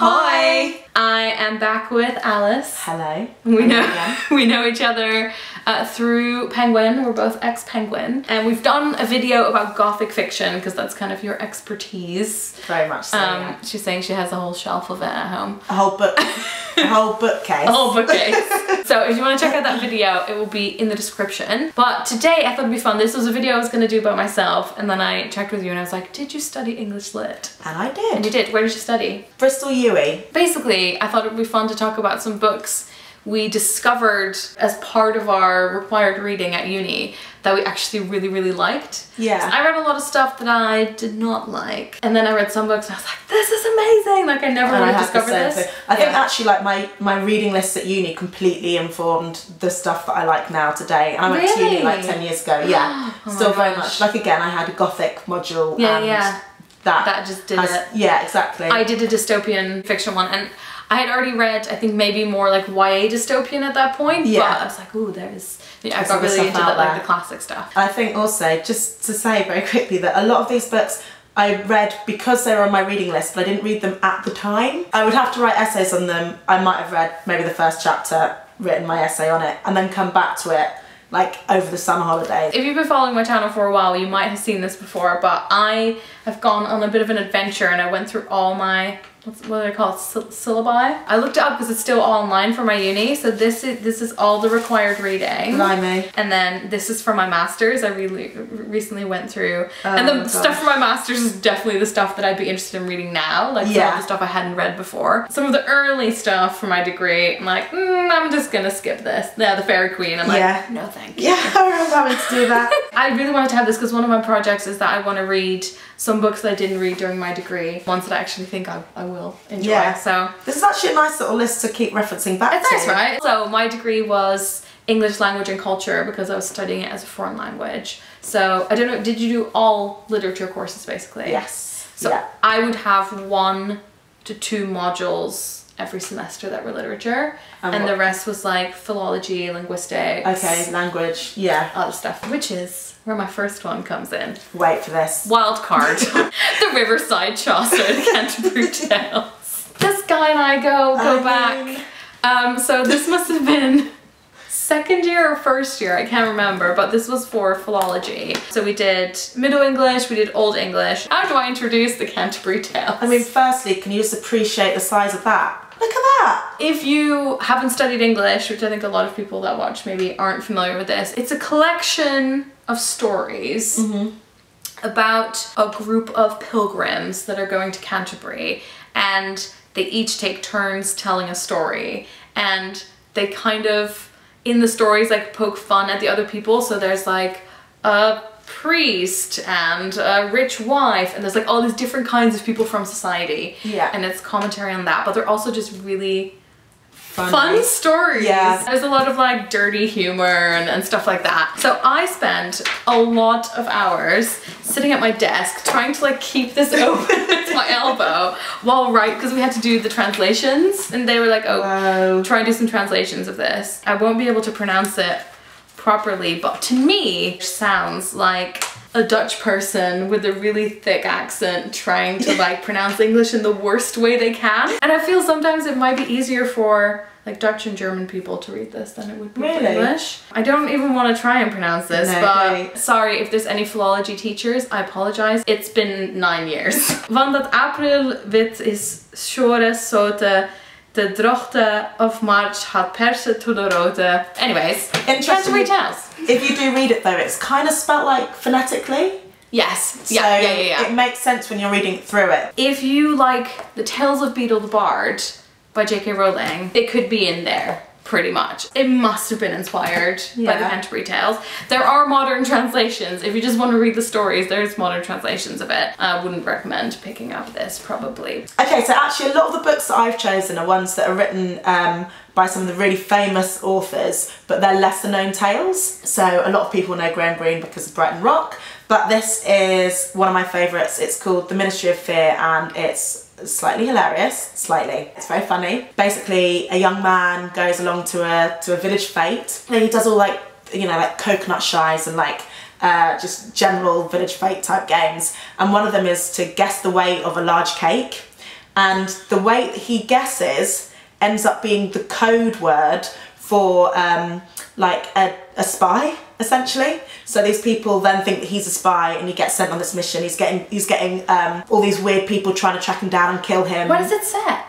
Hi. I am back with Alice. Hello. We know we know each other uh, through Penguin. We're both ex Penguin, and we've done a video about gothic fiction because that's kind of your expertise. Very much so. Um, yeah. She's saying she has a whole shelf of it at home. A whole book, a whole bookcase. A whole bookcase. so if you want to check out that video, it will be in the description. But today I thought it'd be fun. This was a video I was going to do by myself, and then I checked with you, and I was like, "Did you study English lit?" And I did. And you did. did. Where did you study? Bristol UE. Basically, I thought it would be fun to talk about some books we discovered as part of our required reading at uni that we actually really, really liked. Yeah. I read a lot of stuff that I did not like. And then I read some books and I was like, this is amazing! Like, I never would I have discovered this. thing. I think Yeah. actually like my, my reading list at uni completely informed the stuff that I like now today. And I went to uni like 10 years ago. Yeah. Oh Still very much. Like again, I had a gothic module Yeah, and yeah. That. That just did has- it. Yeah, exactly. I did a dystopian fiction one and I had already read, I think maybe more like YA dystopian at that point, Yeah. but I was like, ooh, there's, yeah, I got really into that, like the classic stuff. I think also, just to say very quickly, that a lot of these books I read because they were on my reading list, but I didn't read them at the time. I would have to write essays on them. I might have read maybe the first chapter, written my essay on it, and then come back to it like over the summer holidays. If you've been following my channel for a while, you might have seen this before, but I have gone on a bit of an adventure and I went through all my what's, what do they call it? Syllabi. I looked it up because it's still all online for my uni. So this is this is all the required reading. Blimey. And then this is for my masters. I really recently went through, and Oh the stuff for my masters is definitely the stuff that I'd be interested in reading now. Like Yeah. of the stuff I hadn't read before. Some of the early stuff for my degree, I'm like, mm, I'm just gonna skip this. Yeah, the Fairy Queen. I'm like, Yeah. no, thank you. Yeah, I remember having to do that. I really wanted to have this because one of my projects is that I want to read some books that I didn't read during my degree, ones that I actually think I, I will enjoy. Yeah. So this is actually a nice little list to keep referencing back it's to. nice, right? So my degree was English language and culture because I was studying it as a foreign language. So I don't know, did you do all literature courses basically? Yes. So yeah. I would have one to two modules every semester that were literature, And and, the rest was like philology, linguistics, Okay, language. Yeah. other stuff, which is where my first one comes in. Wait for this. Wild card. the Riverside Chaucer, the Canterbury Tales. This guy and I go go I back. Um, so this must have been second year or first year, I can't remember, but this was for philology. So we did Middle English, we did Old English. How do I introduce the Canterbury Tales? I mean, firstly, can you just appreciate the size of that? Look at that. if you haven't studied English, which I think a lot of people that watch maybe aren't familiar with this, it's a collection of stories mm-hmm. about a group of pilgrims that are going to Canterbury and they each take turns telling a story and they kind of in the stories like poke fun at the other people. So there's like a priest and a rich wife and there's like all these different kinds of people from society. Yeah. and it's commentary on that but they're also just really Funny. fun stories. Yeah. There's a lot of like dirty humor and, and stuff like that. So I spent a lot of hours sitting at my desk trying to like keep this open with my elbow while right because we had to do the translations and they were like, oh, Whoa. try and do some translations of this. I won't be able to pronounce it properly, but to me, it sounds like a Dutch person with a really thick accent trying to like pronounce English in the worst way they can. And I feel sometimes it might be easier for like Dutch and German people to read this than it would be for Really? English. I don't even want to try and pronounce this, No, but sorry if there's any philology teachers, I apologize. It's been nine years. Van dat April wit is shore sote de drochte of March had perse to the rote. Anyways, Interesting. Canterbury Tales. If you do read it though, it's kind of spelt like phonetically. Yes. So Yeah, yeah, yeah, yeah. it makes sense when you're reading through it. if you like the Tales of Beedle the Bard by J.K. Rowling, it could be in there pretty much. It must have been inspired by the Canterbury Tales. There are modern translations. If you just want to read the stories, there's modern translations of it. I wouldn't recommend picking up this probably. Okay, so actually a lot of the books that I've chosen are ones that are written um, by some of the really famous authors, but they're lesser known tales. So a lot of people know Graham Greene because of Brighton Rock, but this is one of my favourites. It's called The Ministry of Fear and it's slightly hilarious, slightly. It's very funny. Basically, a young man goes along to a to a village fete. And he does all like you know like coconut shies and like uh, just general village fete type games. And one of them is to guess the weight of a large cake. and the that he guesses ends up being the code word for um, like a, a spy essentially. So these people then think that he's a spy and he gets sent on this mission. He's getting he's getting um, all these weird people trying to track him down and kill him. Where is it set?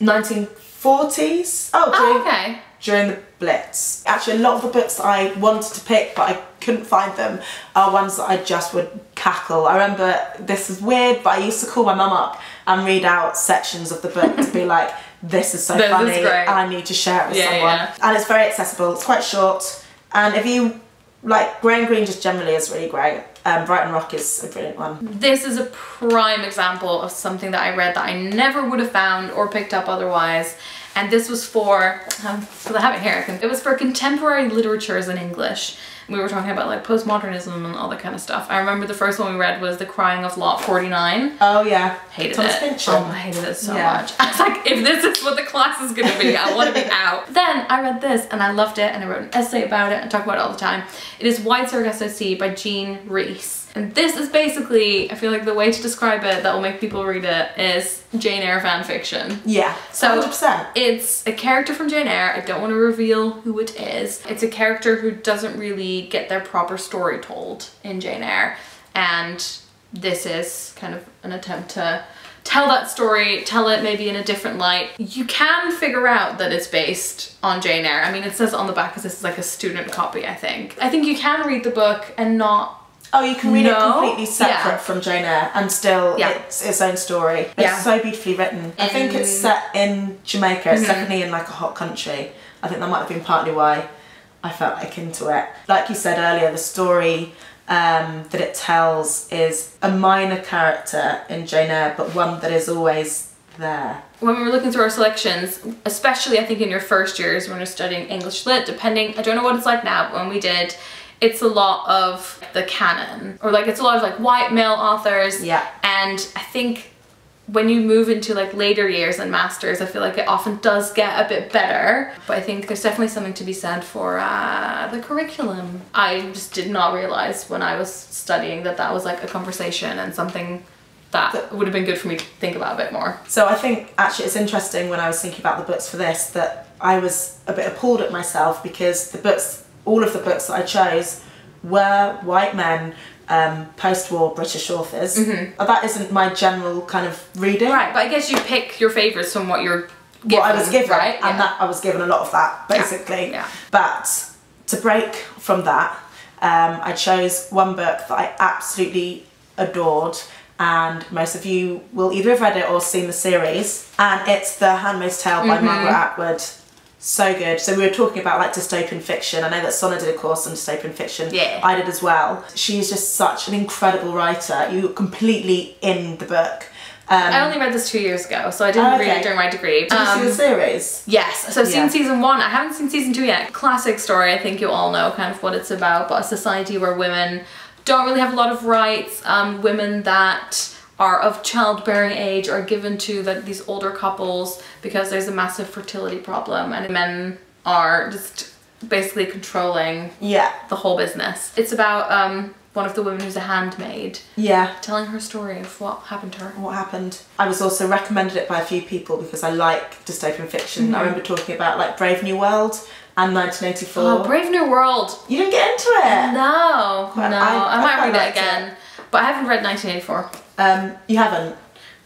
1940s. Oh, Oh, okay. during the Blitz. Actually, a lot of the books that I wanted to pick but I couldn't find them are ones that I just would cackle. I remember this is weird, but I used to call my mum up and read out sections of the book to be like, "This is so This is funny, great. I need to share it with Yeah, someone." yeah. And it's very accessible. It's quite short, and if you like, Graham Greene just generally is really great. Um, Brighton Rock is a brilliant one. This is a prime example of something that I read that I never would have found or picked up otherwise. And this was for, um, I have it here, it was for contemporary literatures in English. We were talking about like postmodernism and all that kind of stuff. I remember the first one we read was The Crying of Lot 49. Oh yeah, Hated Thomas it. Pynchon. Oh, I hated it so Yeah. much. I was like, if this is what the class is gonna be, I wanna be out. then I read this and I loved it and I wrote an essay about it and talk about it all the time. It is Wide Sargasso Sea by Jean Rhys. And this is basically, I feel like the way to describe it that will make people read it is Jane Eyre fan fiction. Yeah, So 100%. it's a character from Jane Eyre. I don't want to reveal who it is. It's a character who doesn't really get their proper story told in Jane Eyre. And this is kind of an attempt to tell that story, tell it maybe in a different light. You can figure out that it's based on Jane Eyre. I mean, it says on the back because this is like a student copy, I think. I think you can read the book and not Oh, you can read it completely separate Yeah. from Jane Eyre and still Yeah. it's its own story. It's Yeah. so beautifully written. I think it's set in Jamaica. It's Mhm. definitely in like a hot country. I think that might have been partly why I felt like into it. Like you said earlier, the story um, that it tells is a minor character in Jane Eyre, but one that is always there. when we were looking through our selections, especially I think in your first years when you're studying English Lit, depending, I don't know what it's like now, but when we did, it's a lot of the canon, or like it's a lot of like white male authors. Yeah. And I think when you move into like later years and masters, I feel like it often does get a bit better. But I think there's definitely something to be said for uh, the curriculum. I just did not realize when I was studying that that was like a conversation and something that would have been good for me to think about a bit more. So I think actually it's interesting when I was thinking about the books for this that I was a bit appalled at myself because the books, all of the books that I chose were white men, um, post-war British authors. Uh, That isn't my general kind of reading. Right, but I guess you pick your favourites from what you're given, What I was given, right? and Yeah. that I was given a lot of that Yeah, basically. yeah. But to break from that, um, I chose one book that I absolutely adored, and most of you will either have read it or seen the series, and it's The Handmaid's Tale by Mm-hmm. Margaret Atwood. So good. So we were talking about like dystopian fiction. I know that Sanne did a course on dystopian fiction. Yeah. I did as well. She's just such an incredible writer. You're completely in the book. Um, I only read this two years ago, so I didn't read it during my degree. did you see Um, the series? Yes, so I've seen Yeah. season one. I haven't seen season two yet. Classic story. I think you all know kind of what it's about, but a society where women don't really have a lot of rights. Um, women that are of childbearing age are given to the, these older couples because there's a massive fertility problem, and men are just basically controlling Yeah. the whole business. It's about um, one of the women who's a handmaid Yeah. telling her story of what happened to her. what happened. I was also recommended it by a few people because I like dystopian fiction. Mm-hmm. I remember talking about like Brave New World and 1984. Oh, Brave New World. you didn't get into it. No, Well, no. I- I, I might read it again, but I haven't read 1984. Um, you haven't.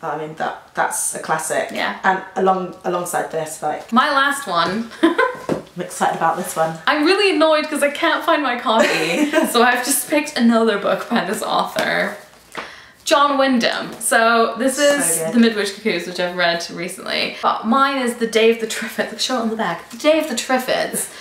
I mean that that's a classic. Yeah. And along alongside this, like My last one. I'm excited about this one. I'm really annoyed because I can't find my copy, so I've just picked another book by this author. John Wyndham. So this is good. The Midwich Cuckoos, which I've read recently. But mine is The Day of the Triffids. Show it on the back. The Day of the Triffids.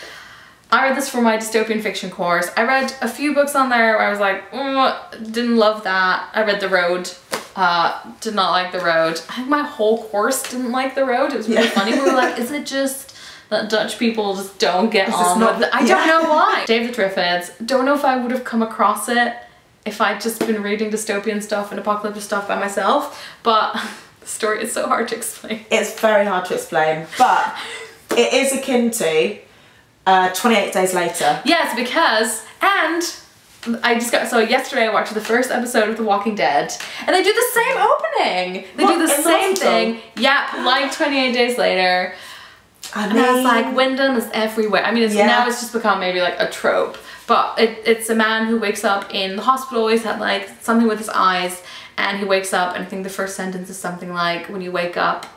I read this for my dystopian fiction course. I read a few books on there where I was like, mm, didn't love that. I read The Road. Uh, did not like The Road. I think my whole course didn't like The Road. It was really Yeah. funny. We were like, is it just that Dutch people just don't get Is on with it? I yeah. don't know why. The Triffids. Don't know if I would have come across it if I'd just been reading dystopian stuff and apocalyptic stuff by myself, but the story is so hard to explain. It's very hard to explain, but it is akin to uh, 28 Days Later. Yes, because, and I just got so yesterday I watched the first episode of The Walking Dead, and they do the same opening. They What, do the in same hospital? thing. Yeah, like 28 days later. I And I was mean- like, Wyndham is everywhere. I mean, it's, Yeah. now it's just become maybe like a trope, but it, it's a man who wakes up in the hospital. He's had like something with his eyes, and he wakes up, and I think the first sentence is something like, "When you wake up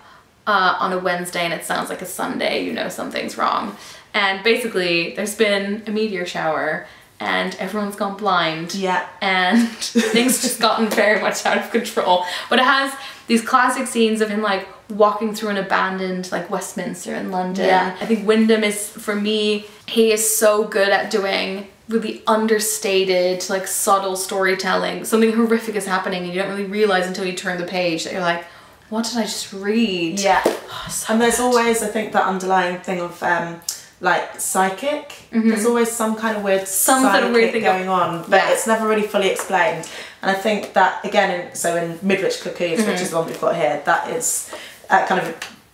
uh, on a Wednesday and it sounds like a Sunday, you know something's wrong." And basically, there's been a meteor shower, and everyone's gone blind Yeah. and things just gotten very much out of control. But it has these classic scenes of him like walking through an abandoned like Westminster in London. Yeah. I think Wyndham is for me, he is so good at doing really understated, like subtle storytelling. Something horrific is happening and you don't really realize until you turn the page that you're like, what did I just read? Yeah. so and there's good. always, I think, that underlying thing of um, like psychic. There's always some kind of weird Mm-hmm. Something psychic weird thing going on, but Yeah. it's never really fully explained. And I think that again, in, so in Midwich Cuckoos, Mm-hmm. which is the one we've got here, that is uh, kind of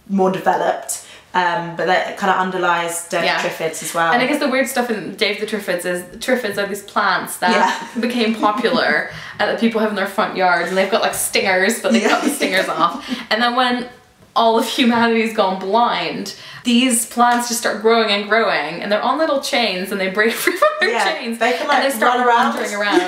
more developed. Um, but that kind of underlies Dave Yeah. Triffids as well. And I guess the weird stuff in Day of the Triffids is Triffids are these plants that Yeah. became popular and that people have in their front yards and they've got like stingers, but they Yeah. cut the stingers off. And then when all of humanity's gone blind, these plants just start growing and growing and they're on little chains and they break free from their Yeah, chains they can, like, and they start run around. wandering around.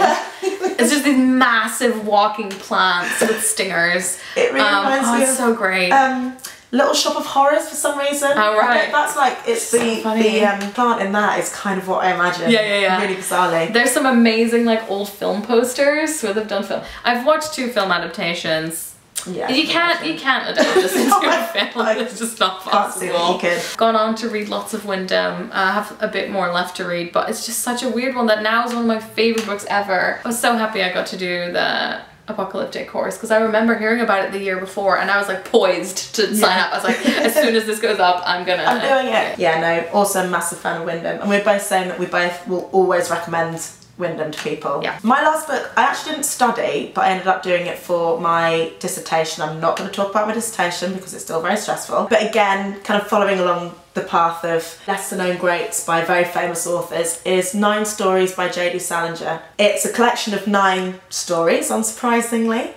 it's just these massive walking plants with stingers. It really um, reminds oh, me it's of, so great. um, Little Shop of Horrors for some reason. Oh, right. That's like it's the funny. the um, plant in that is kind of what I imagine. Yeah, yeah, yeah. Really bizarrely. There's some amazing like old film posters where they've done film. I've watched two film adaptations. Yeah. You can can't you can't adapt this into No, oh a film. It's just not Can't see what possible. Gone on to read lots of Wyndham. I have a bit more left to read, but it's just such a weird one that now is one of my favorite books ever. I was so happy I got to do the apocalyptic course because I remember hearing about it the year before and I was like poised to sign up. I was like, as soon as this goes up, I'm gonna. I'm doing it. Yeah, no, also massive fan of Wyndham. And we're both saying that we both will always recommend Wyndham to people. Yeah. My last book, I actually didn't study, but I ended up doing it for my dissertation. I'm not going to talk about my dissertation because it's still very stressful. But again, kind of following along the path of lesser known greats by very famous authors is Nine Stories by J.D. Salinger. It's a collection of nine stories, unsurprisingly,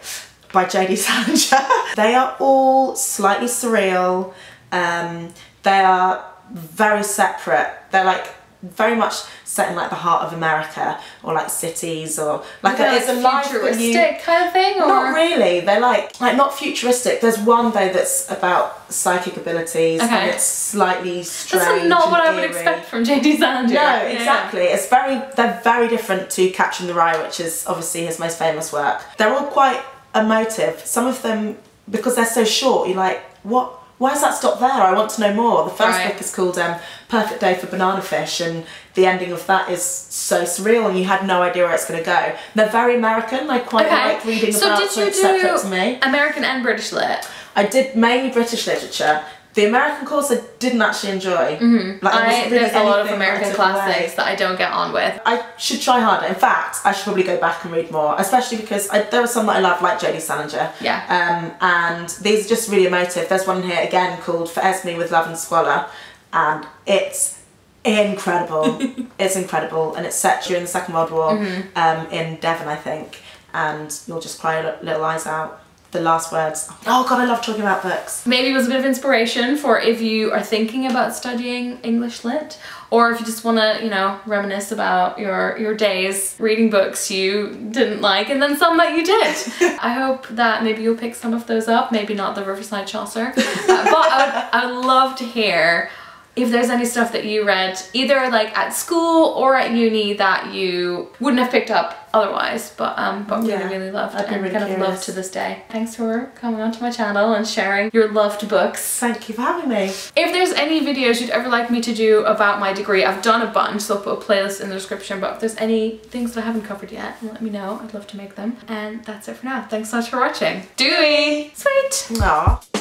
by J.D. Salinger. they are all slightly surreal. Um, they are very separate. They're like very much set in like the heart of America or like cities or like a, it's a futuristic kind of thing, or not really. They're like like not futuristic. There's one though that's about psychic abilities Okay. and it's slightly strange. That's not what I would expect from J.D. Salinger. No, Yeah. exactly. It's very they're very different to Catcher in the Rye, which is obviously his most famous work. They're all quite emotive. Some of them because they're so short, you're like, what why does that stop there? I want to know more. The first Right. book is called um, Perfect Day for Bananafish and the ending of that is so surreal and you had no idea where it's gonna go. They're very American, I quite Okay. like reading so about did you to do me. American and British lit? I did mainly British literature. The American course I didn't actually enjoy. Mm-hmm. Like, I, really there's a lot of that American classics away. that I don't get on with. I should try harder. In fact, I should probably go back and read more, especially because I, there were some that I love, like J.D. Salinger. Yeah. Um, and these are just really emotive. There's one here again called For Esme with Love and Squalor, and it's incredible. it's incredible, and it's set during the Second World War Mm-hmm. um, in Devon, I think, and you'll just cry your little eyes out. The last words. Oh God, I love talking about books. Maybe it was a bit of inspiration for if you are thinking about studying English lit, or if you just want to, you know, reminisce about your your days reading books you didn't like and then some that you did. I hope that maybe you'll pick some of those up. Maybe not the Riverside Chaucer, uh, but I would, I would love to hear if there's any stuff that you read either like at school or at uni that you wouldn't have picked up otherwise but um but Yeah, really really loved I'd and really kind of curious. loved to this day thanks for coming onto my channel and sharing your loved books Thank you for having me. if there's any videos you'd ever like me to do about my degree i've done a bunch so i'll put a playlist in the description but if there's any things that i haven't covered yet let me know i'd love to make them and that's it for now thanks so much for watching Dewey! sweet Aww.